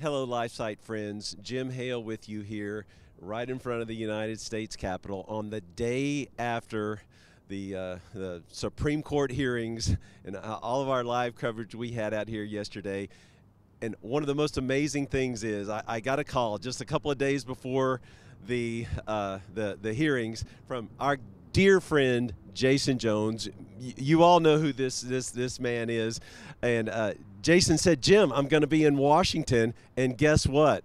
Hello, LifeSite friends. Jim Hale with you here, right in front of the United States Capitol on the day after the, uh, the Supreme Court hearings and uh, all of our live coverage we had out here yesterday. And one of the most amazing things is I, I got a call just a couple of days before the, uh, the, the hearings from our dear friend Jason Jones. Y- you all know who this this this man is, and uh, Jason said, "Jim, I'm going to be in Washington, and guess what?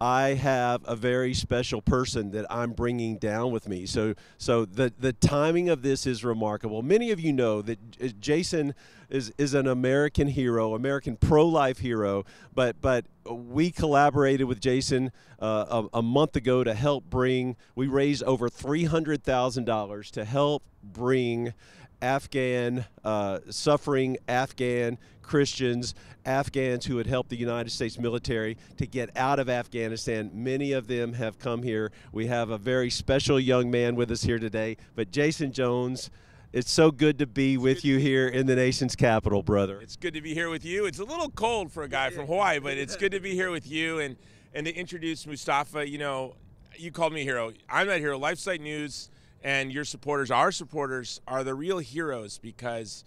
I have a very special person that I'm bringing down with me. So, so the the timing of this is remarkable. Many of you know that Jason is is an American hero, American pro-life hero. But but we collaborated with Jason uh, a, a month ago to help bring. We raised over three hundred thousand dollars to help bring Afghan, uh, suffering Afghan Christians, Afghans who had helped the United States military to get out of Afghanistan. Many of them have come here. We have a very special young man with us here today. But Jason Jones, it's so good to be it's with you here in the nation's capital, brother. It's good to be here with you. It's a little cold for a guy from Hawaii, but it's good to be here with you and and to introduce Mustafa. You know, you called me a hero. I'm not a hero. LifeSite News and your supporters, our supporters, are the real heroes because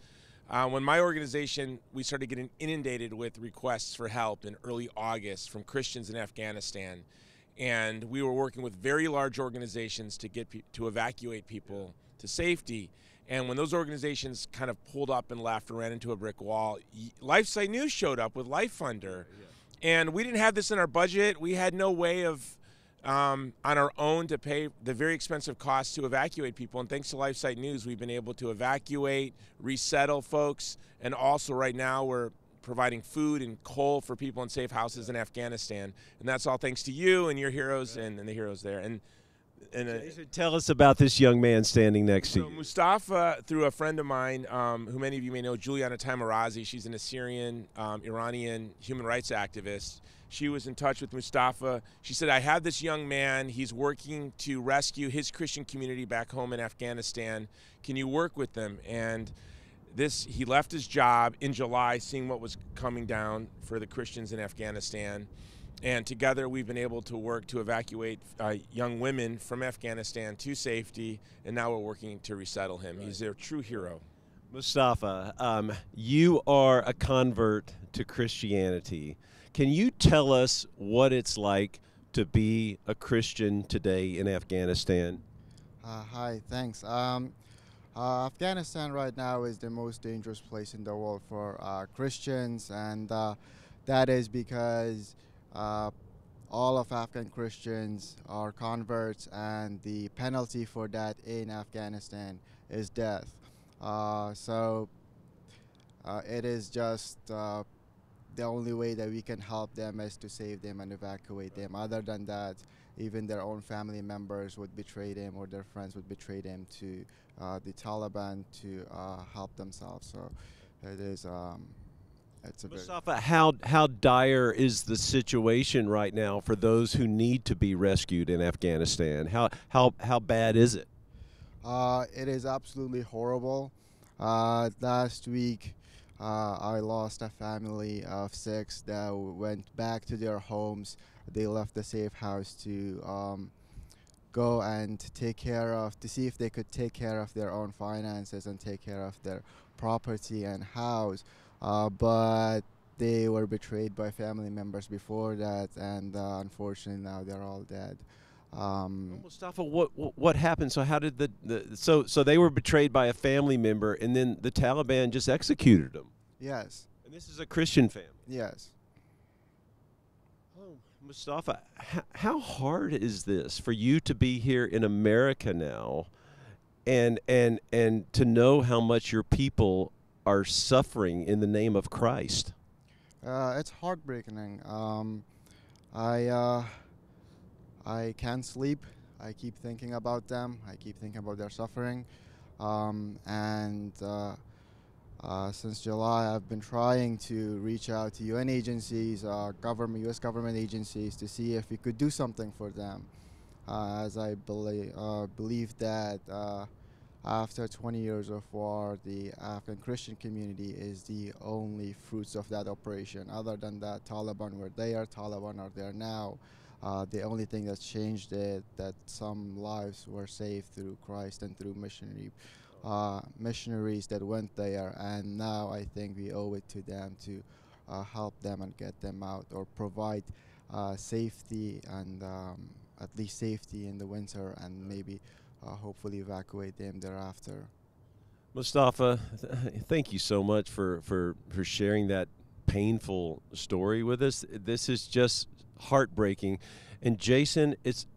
uh, when my organization, we started getting inundated with requests for help in early August from Christians in Afghanistan. And we were working with very large organizations to get pe- to evacuate people to safety. And when those organizations kind of pulled up and left and ran into a brick wall, LifeSite News showed up with Life Funder. And we didn't have this in our budget. We had no way of um, on our own to pay the very expensive costs to evacuate people. And thanks to LifeSite News, we've been able to evacuate, resettle folks, and also right now we're providing food and coal for people in safe houses in Afghanistan. And that's all thanks to you and your heroes and, and the heroes there. And and uh, tell us about this young man standing next so to you. Mustafa, through a friend of mine, um, who many of you may know, Juliana Taimoorazi. She's an Assyrian um, Iranian human rights activist. She was in touch with Mustafa. She said, I have this young man. He's working to rescue his Christian community back home in Afghanistan. Can you work with them? And this, he left his job in July, seeing what was coming down for the Christians in Afghanistan. And together we've been able to work to evacuate uh, young women from Afghanistan to safety. And now we're working to resettle him. Right. He's a true hero. Mustafa, um, you are a convert to Christianity. Can you tell us what it's like to be a Christian today in Afghanistan? Uh, hi, thanks. Um, uh, Afghanistan right now is the most dangerous place in the world for uh, Christians, and uh, that is because uh, all of Afghan Christians are converts, and the penalty for that in Afghanistan is death. Uh, so it is just the only way that we can help them is to save them and evacuate them. Other than that, even their own family members would betray them or their friends would betray them to uh, the Taliban to uh, help themselves. So it is. Um, it's a Mustafa, how how dire is the situation right now for those who need to be rescued in Afghanistan? How how how bad is it? Uh, it is absolutely horrible. Uh, last week, uh, I lost a family of six that went back to their homes. They left the safe house to um, go and take care of, to see if they could take care of their own finances and take care of their property and house. Uh, but they were betrayed by family members before that, and uh, unfortunately now they're all dead. Um, Mustafa, what, what, what happened? So how did the, the so so they were betrayed by a family member, and then the Taliban just executed them? Yes. And this is a Christian family. Yes. Oh, Mustafa, how, how hard is this for you to be here in America now, and and and to know how much your people are suffering in the name of Christ? Uh, it's heartbreaking. Um, I. Uh, I can't sleep. I keep thinking about them. I keep thinking about their suffering. Um, and uh, uh, since July, I've been trying to reach out to UN agencies, uh, government, U.S. government agencies, to see if we could do something for them, uh, as I believe uh, believe that uh, after 20 years of war, the Afghan Christian community is the only fruits of that operation. Other than that, Taliban were there, Taliban are there now. Uh, the only thing that's changed is that some lives were saved through Christ and through missionary uh, missionaries that went there, and now I think we owe it to them to uh, help them and get them out or provide uh, safety and um, at least safety in the winter and maybe uh, hopefully evacuate them thereafter. Mustafa, th- thank you so much for, for, for sharing that painful story with us. This is just heartbreaking. And Jason, it's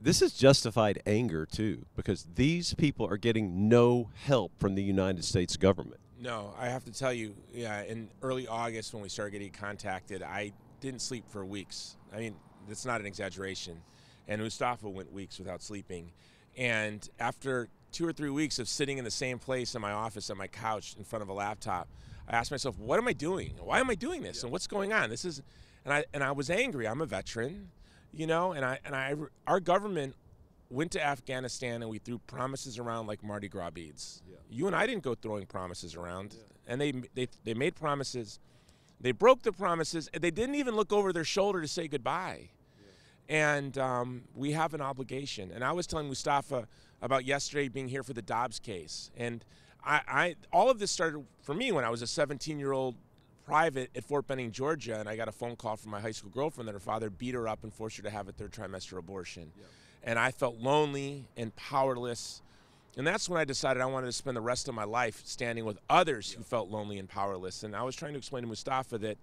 this is justified anger too, because these people are getting no help from the United States government. No, I have to tell you, yeah, in early August when we started getting contacted, I didn't sleep for weeks. I mean, that's not an exaggeration. And Mustafa went weeks without sleeping. And after two or three weeks of sitting in the same place in my office on my couch in front of a laptop, I asked myself, what am I doing? Why am I doing this? And what's going on? This is, and I and I was angry. I'm a veteran, you know, and I and I our government went to Afghanistan and we threw promises around like Mardi Gras beads. Yeah. You and I didn't go throwing promises around, yeah. and they they they made promises. They broke the promises. They didn't even look over their shoulder to say goodbye. Yeah. And um, we have an obligation. And I was telling Mustafa about yesterday being here for the Dobbs case, and I, I all of this started for me when I was a 17-year-old private at Fort Benning, Georgia, and I got a phone call from my high school girlfriend that her father beat her up and forced her to have a third trimester abortion. Yep. And I felt lonely and powerless. And that's when I decided I wanted to spend the rest of my life standing with others yep. who felt lonely and powerless. And I was trying to explain to Mustafa that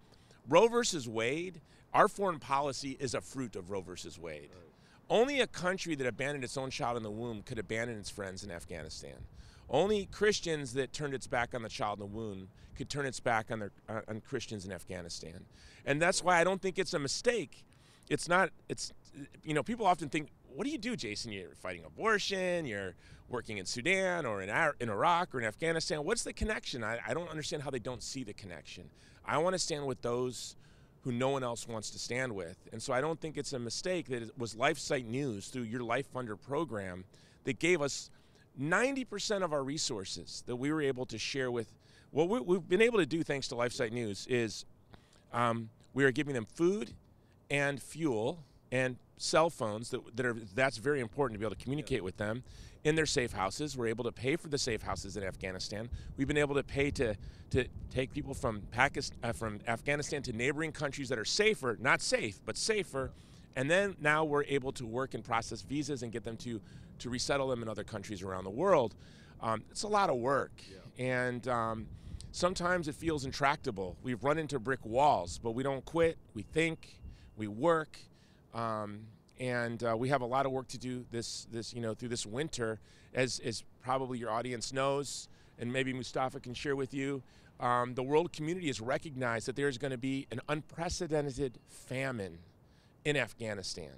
Roe versus Wade, our foreign policy is a fruit of Roe versus Wade. Right. Only a country that abandoned its own child in the womb could abandon its friends in Afghanistan. Only Christians that turned its back on the child in the womb could turn its back on, their, on Christians in Afghanistan. And that's why I don't think it's a mistake. It's not, it's, you know, people often think, what do you do, Jason? You're fighting abortion, you're working in Sudan or in, in Iraq or in Afghanistan. What's the connection? I, I don't understand how they don't see the connection. I want to stand with those who no one else wants to stand with. And so I don't think it's a mistake that it was LifeSite News through your Life Funder program that gave us 90% of our resources that we were able to share with what we've been able to do thanks to LifeSite News is um, we are giving them food and fuel and cell phones that, that are that's very important to be able to communicate yeah. with them in their safe houses. We're able to pay for the safe houses in Afghanistan. We've been able to pay to to take people from Pakistan uh, from Afghanistan to neighboring countries that are safer, not safe, but safer. And then now we're able to work and process visas and get them to to resettle them in other countries around the world. Um, it's a lot of work, yeah. and um, sometimes it feels intractable. We've run into brick walls, but we don't quit. We think, we work, um, and uh, we have a lot of work to do this this you know through this winter, as as probably your audience knows, and maybe Mustafa can share with you. Um, the world community has recognized that there is going to be an unprecedented famine in Afghanistan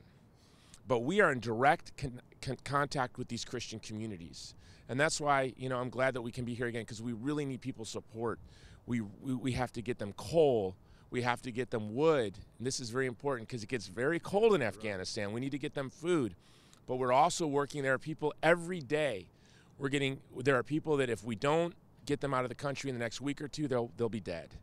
but we are in direct con- con- contact with these Christian communities. And that's why, you know, I'm glad that we can be here again because we really need people's support. We, we, we have to get them coal. We have to get them wood. And this is very important because it gets very cold in Afghanistan. We need to get them food. But we're also working. There are people every day. We're getting, there are people that if we don't get them out of the country in the next week or two, they'll, they'll be dead.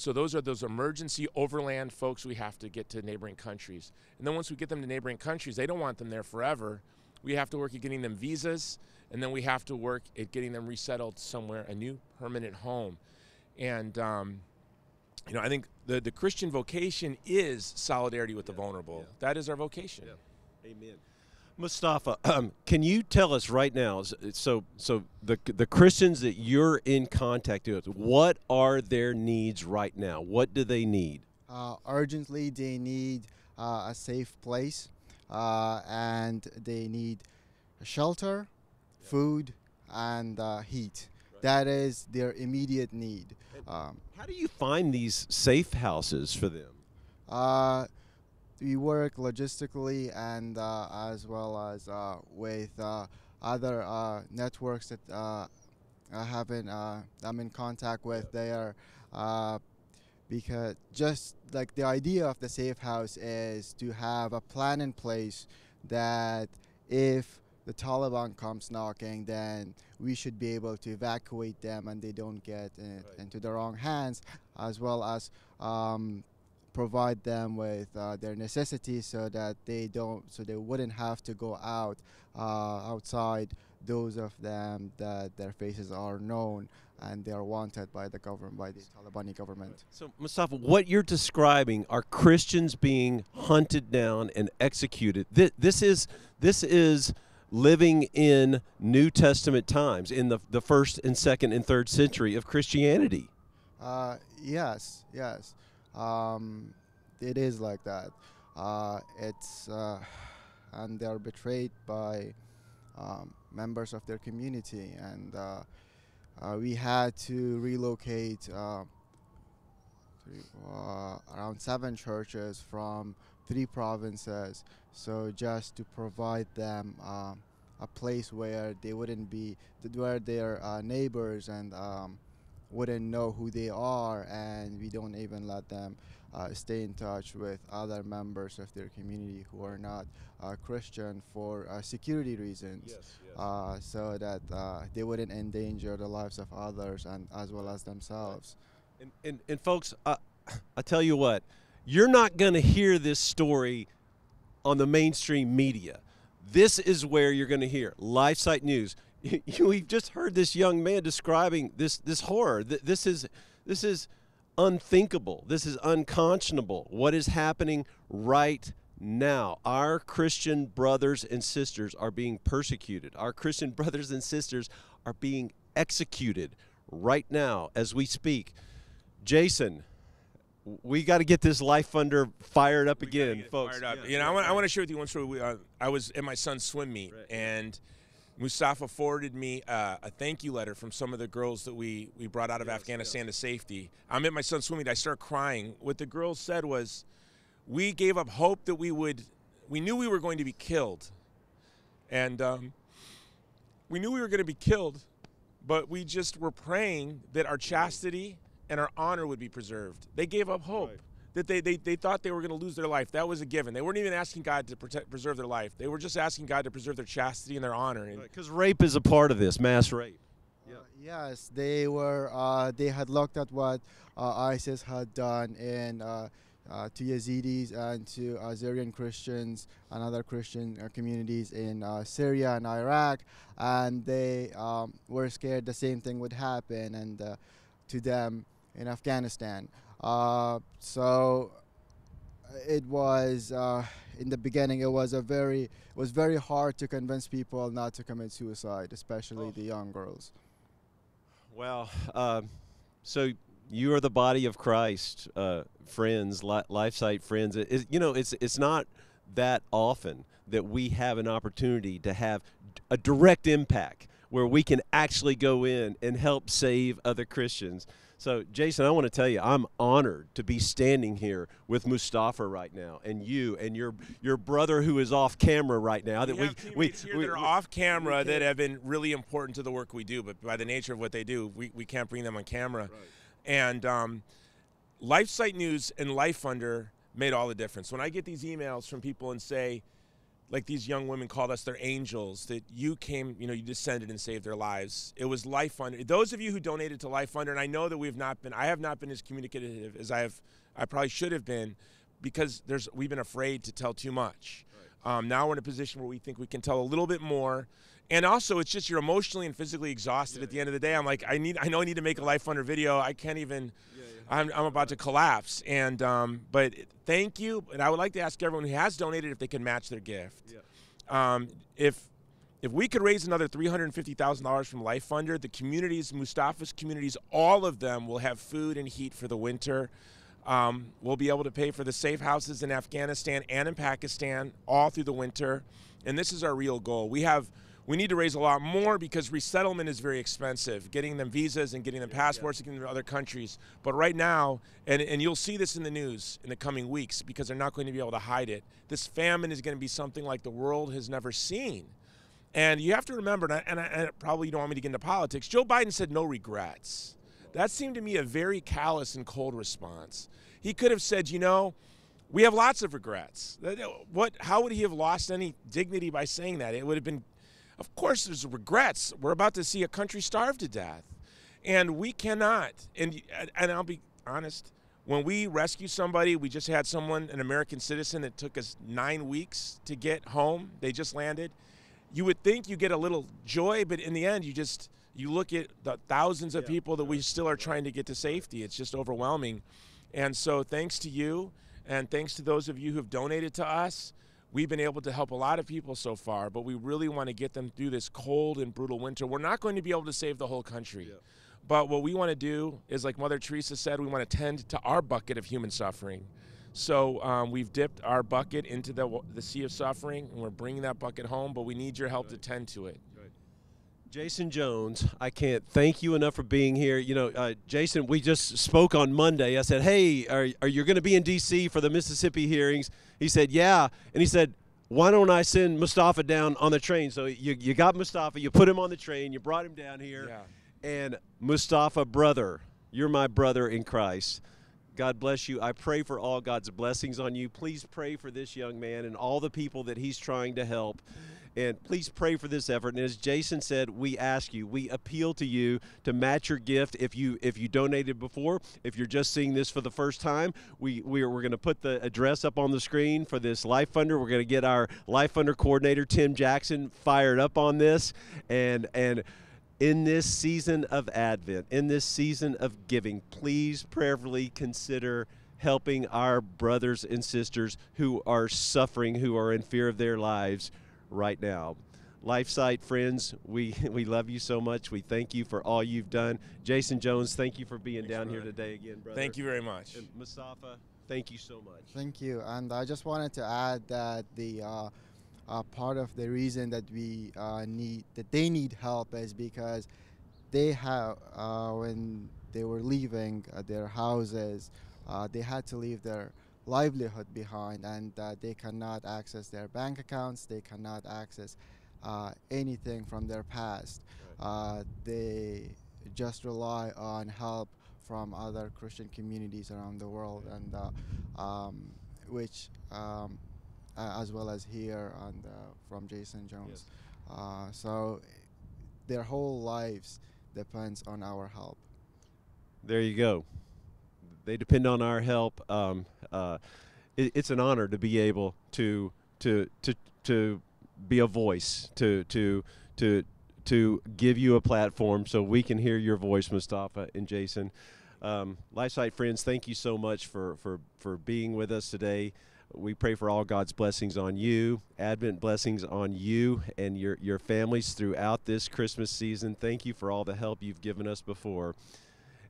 So those are those emergency overland folks we have to get to neighboring countries. And then once we get them to neighboring countries, they don't want them there forever. We have to work at getting them visas, and then we have to work at getting them resettled somewhere, a new permanent home. And um, you know, I think the, the Christian vocation is solidarity with yeah, the vulnerable. Yeah. That is our vocation. Yeah. Amen. Mustafa, um, can you tell us right now? So, so the the Christians that you're in contact with, what are their needs right now? What do they need? Uh, urgently, they need uh, a safe place, uh, and they need shelter, yeah. food, and uh, heat. Right. That is their immediate need. Um, how do you find these safe houses for them? We work logistically and uh, as well as uh, with uh, other uh, networks that uh, I haven't I'm in contact with. They are because just like the idea of the safe house is to have a plan in place that if the Taliban comes knocking, then we should be able to evacuate them and they don't get in, Right. into the wrong hands, as well as um, provide them with uh, their necessities so that they don't, so they wouldn't have to go out uh, outside. Those of them that their faces are known and they are wanted by the government, by the Talibani government. So, Mustafa, what you're describing are Christians being hunted down and executed. This, this is this is living in New Testament times, in the the first and second and third century of Christianity. Uh, yes, yes. Um, it is like that. Uh, it's uh, and they are betrayed by um, members of their community, and uh, uh, we had to relocate uh, uh, around seven churches from three provinces. So just to provide them a place where they wouldn't be, where their neighbors and um, wouldn't know who they are, and we don't even let them uh, stay in touch with other members of their community who are not uh, Christian for uh, security reasons, uh, so that uh, they wouldn't endanger the lives of others and as well as themselves. And, and, and folks, uh, I tell you what, you're not going to hear this story on the mainstream media. This is where you're going to hear LifeSite News. You, we've just heard this young man describing this this horror. Th- This is this is unthinkable. This is unconscionable. What is happening right now? Our Christian brothers and sisters are being persecuted. Our Christian brothers and sisters are being executed right now as we speak. Jason, we got to get this Life Funder fired up We again, folks. fired up. Yeah, you know, I want, I want to share with you one story. We, uh, I was at my son's swim meet, Right. and Mustafa forwarded me uh, a thank you letter from some of the girls that we, we brought out of Yes, Afghanistan to safety. I'm at my son's swimming. I start crying. What the girls said was, we gave up hope that we would, we knew we were going to be killed. And um, we knew we were going to be killed, but we just were praying that our chastity and our honor would be preserved. They gave up hope. Right. That they, they, they thought they were going to lose their life. That was a given. They weren't even asking God to protect, preserve their life. They were just asking God to preserve their chastity and their honor. And Because rape is a part of this, mass rape. Yeah. Uh, yes, they were. Uh, they had looked at what uh, ISIS had done in uh, uh, to Yazidis and to uh, Syrian Christians and other Christian uh, communities in uh, Syria and Iraq, and they um, were scared the same thing would happen and uh, to them in Afghanistan. Uh, so it was uh, in the beginning. It was a very it was very hard to convince people not to commit suicide, especially Oh. the young girls. Well, uh, so you are the body of Christ, uh, friends, li- LifeSite friends. It, it- you know, it's it's not that often that we have an opportunity to have d- a direct impact where we can actually go in and help save other Christians. So, Jason, I want to tell you, I'm honored to be standing here with Mustafa right now, and you and your your brother who is off camera right now. That we we we, here we- that are we- off camera that have been really important to the work we do, but by the nature of what they do, we, we can't bring them on camera. And um, LifeSite News and Life Funder made all the difference. When I get these emails from people and say, like these young women called us their angels, that you came, you know, you descended and saved their lives. It was Life Funder. Those of you who donated to Life Funder, and I know that we've not been, I have not been as communicative as I have, I probably should have been, because there's, we've been afraid to tell too much. Um, now we're in a position where we think we can tell a little bit more. And also, it's just you're emotionally and physically exhausted at the end of the day. I'm like, I need, I know I need to make a Life Funder video. I can't even. I'm, I'm about to collapse. And um, but thank you. And I would like to ask everyone who has donated if they can match their gift. Um, if if we could raise another three hundred fifty thousand dollars from Life Funder, the communities, Mustafa's communities, all of them will have food and heat for the winter. Um, we'll be able to pay for the safe houses in Afghanistan and in Pakistan all through the winter. And this is our real goal. We have we need to raise a lot more because resettlement is very expensive, getting them visas and getting them passports getting them to other countries. But right now, and, and you'll see this in the news in the coming weeks because they're not going to be able to hide it, this famine is going to be something like the world has never seen. And you have to remember, and, I, and, I, and probably you don't want me to get into politics, Joe Biden said no regrets. That seemed to me a very callous and cold response. He could have said, you know, we have lots of regrets. What? How would he have lost any dignity by saying that? It would have been, of course, there's regrets. We're about to see a country starve to death. And we cannot, and, and I'll be honest, when we rescue somebody, we just had someone, an American citizen, that took us nine weeks to get home. They just landed. You would think you get a little joy, but in the end, you just you look at the thousands of Yeah, people that we still are trying to get to safety. It's just overwhelming. And so, thanks to you, and thanks to those of you who've donated to us, we've been able to help a lot of people so far. But we really want to get them through this cold and brutal winter. We're not going to be able to save the whole country. Yeah. But what we want to do is, like Mother Teresa said, we want to tend to our bucket of human suffering. So um, we've dipped our bucket into the, the sea of suffering, and we're bringing that bucket home. But we need your help to tend to it. Jason Jones, I can't thank you enough for being here. You know, uh, Jason, we just spoke on Monday. I said, "Hey, are, are you going to be in D.C. for the Mississippi hearings?" He said, "Yeah," and he said, "Why don't I send Mustafa down on the train?" So you, you got Mustafa, you put him on the train, you brought him down here, Yeah. and Mustafa, brother, you're my brother in Christ. God bless you. I pray for all God's blessings on you. Please pray for this young man and all the people that he's trying to help. And please pray for this effort. And as Jason said, we ask you, we appeal to you to match your gift. If you if you donated before, if you're just seeing this for the first time, we we are, we're going to put the address up on the screen for this Life Funder. We're going to get our Life Funder coordinator Tim Jackson fired up on this, and and in this season of Advent, in this season of giving, please prayerfully consider helping our brothers and sisters who are suffering, who are in fear of their lives right now. LifeSite friends, we, we love you so much. We thank you for all you've done. Jason Jones, thank you for being Thanks, down here brother. today again, brother. Thank you very much. And Mustafa, thank you so much. Thank you. And I just wanted to add that the uh, uh, part of the reason that we uh, need that they need help is because they have uh, when they were leaving uh, their houses, uh, they had to leave their livelihood behind, and uh, they cannot access their bank accounts. They cannot access uh, anything from their past. Uh, they just rely on help from other Christian communities around the world, and uh, um, which um, uh, as well as here and uh, from Jason Jones. Uh, so their whole lives depends on our help. There you go. They depend on our help. Um, uh, it, it's an honor to be able to to to to be a voice to to to to give you a platform so we can hear your voice, Mustafa and Jason. Um, LifeSite friends, thank you so much for, for, for being with us today. We pray for all God's blessings on you, Advent blessings on you and your, your families throughout this Christmas season. Thank you for all the help you've given us before.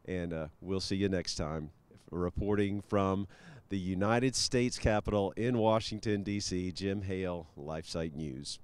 And uh, we'll see you next time. Reporting from the United States Capitol in Washington, D.C., Jim Hale, LifeSite News.